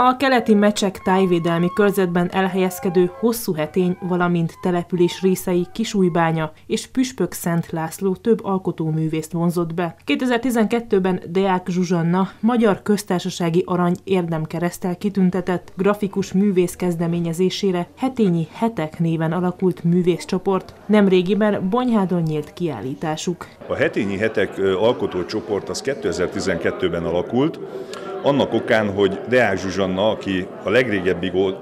A keleti mecsek tájvédelmi körzetben elhelyezkedő hosszú hetény, valamint település részei Kisújbánya és Püspök Szent László több alkotóművészt vonzott be. 2012-ben Deák Zsuzsanna magyar köztársasági arany érdemkeresztel kitüntetett grafikus művész kezdeményezésére hetényi hetek néven alakult művészcsoport. Nemrégiben Bonyhádon nyílt kiállításuk. A hetényi hetek alkotócsoport az 2012-ben alakult, annak okán, hogy Deák Zsuzsanna, aki a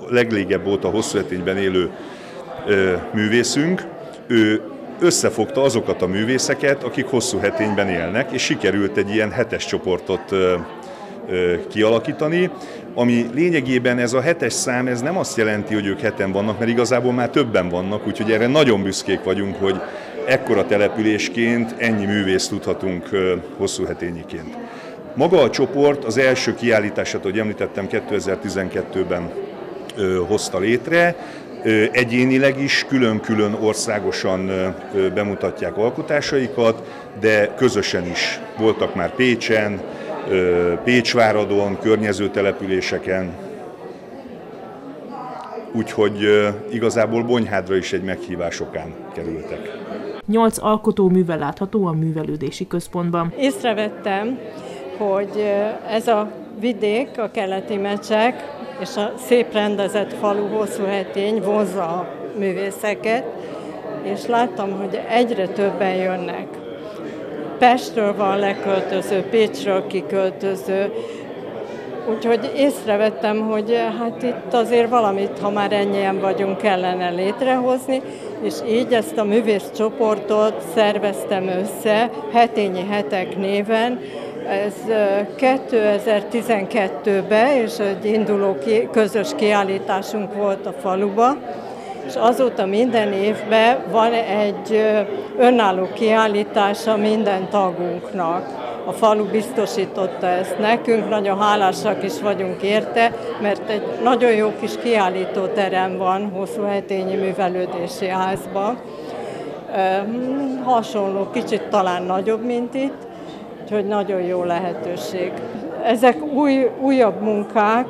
legrégebb óta hosszú etényben élő ö, művészünk, ő összefogta azokat a művészeket, akik hosszú hetényben élnek, és sikerült egy ilyen hetes csoportot ö, ö, kialakítani, ami lényegében ez a hetes szám, ez nem azt jelenti, hogy ők heten vannak, mert igazából már többen vannak, úgyhogy erre nagyon büszkék vagyunk, hogy ekkora településként ennyi művészt tudhatunk hosszú hetényiként. Maga a csoport az első kiállítását, ahogy említettem, 2012-ben hozta létre. Egyénileg is külön-külön országosan bemutatják alkotásaikat, de közösen is voltak már Pécsen, Pécsváradon, környező településeken, úgyhogy igazából Bonyhádra is egy meghívás okán kerültek. Nyolc alkotóművel látható a művelődési központban. Észrevettem, hogy ez a vidék, a keleti mecsek és a szép rendezett falu hosszú hetény vonzza a művészeket, és láttam, hogy egyre többen jönnek. Pestről van leköltöző, Pécsről kiköltöző, úgyhogy észrevettem, hogy hát itt azért valamit, ha már ennyien vagyunk, kellene létrehozni, és így ezt a művészcsoportot szerveztem össze hetényi hetek néven, ez 2012-ben, és egy induló közös kiállításunk volt a faluba, és azóta minden évben van egy önálló kiállítása minden tagunknak. A falu biztosította ezt nekünk, nagyon hálásak is vagyunk érte, mert egy nagyon jó kis kiállítóterem van Hosszú Hetényi Művelődési Házban. Hasonló, kicsit talán nagyobb, mint itt, Úgyhogy nagyon jó lehetőség. Ezek új, újabb munkák,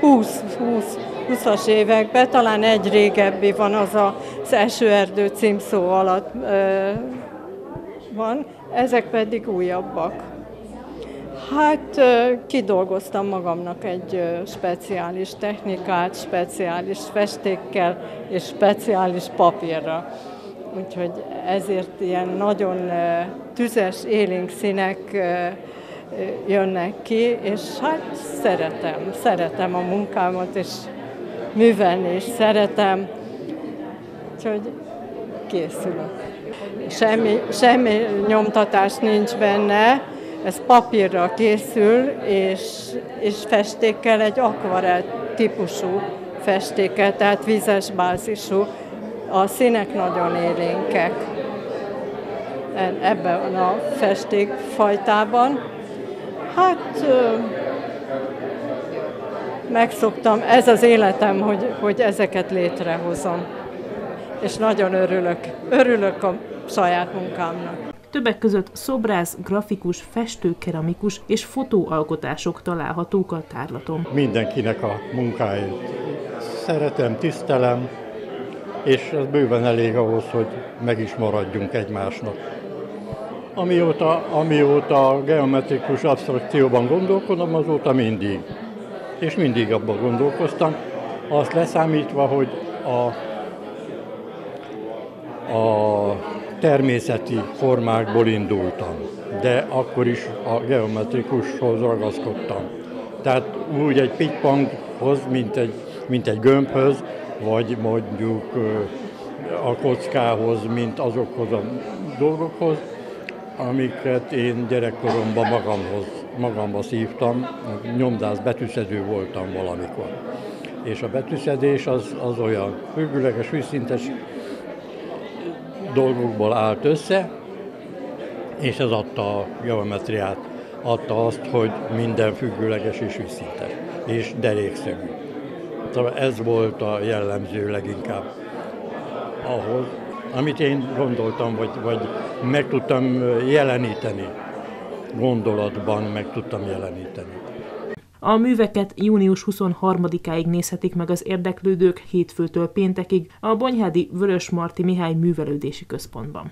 20, 20, 20-as években, talán egy régebbi van az az Esőerdő címszó alatt van, ezek pedig újabbak. Hát kidolgoztam magamnak egy speciális technikát, speciális festékkel és speciális papírra úgyhogy ezért ilyen nagyon tüzes, élénk színek jönnek ki, és hát szeretem, szeretem a munkámat, és művelni is szeretem, úgyhogy készülök. Semmi, semmi nyomtatás nincs benne, ez papírra készül, és, és festékkel egy akvarel típusú festékkel, tehát vízes bázisú, a színek nagyon élénkek ebben a festékfajtában. Hát megszoktam, ez az életem, hogy, hogy ezeket létrehozom. És nagyon örülök, örülök a saját munkámnak. Többek között szobrász, grafikus, festő, keramikus és fotóalkotások találhatók a tárlaton. Mindenkinek a munkáit szeretem, tisztelem, és ez bőven elég ahhoz, hogy meg is maradjunk egymásnak. Amióta, amióta geometrikus abstrakcióban gondolkodom, azóta mindig. És mindig abban gondolkoztam, azt leszámítva, hogy a, a természeti formákból indultam, de akkor is a geometrikushoz ragaszkodtam. Tehát úgy egy pitpanghoz, mint egy, mint egy gömbhöz, vagy mondjuk a kockához, mint azokhoz a dolgokhoz, amiket én gyerekkoromban magamhoz, magamba szívtam, nyomdász betűszedő voltam valamikor. És a betűszedés az, az olyan függőleges, vízszintes dolgokból állt össze, és ez adta a geometriát, adta azt, hogy minden függőleges és vízszintes, és derékszögű. Szóval ez volt a jellemző leginkább ahhoz, amit én gondoltam, vagy, vagy meg tudtam jeleníteni, gondolatban meg tudtam jeleníteni. A műveket június 23-áig nézhetik meg az érdeklődők hétfőtől péntekig a Bonyhádi Vörös Marti Mihály Művelődési Központban.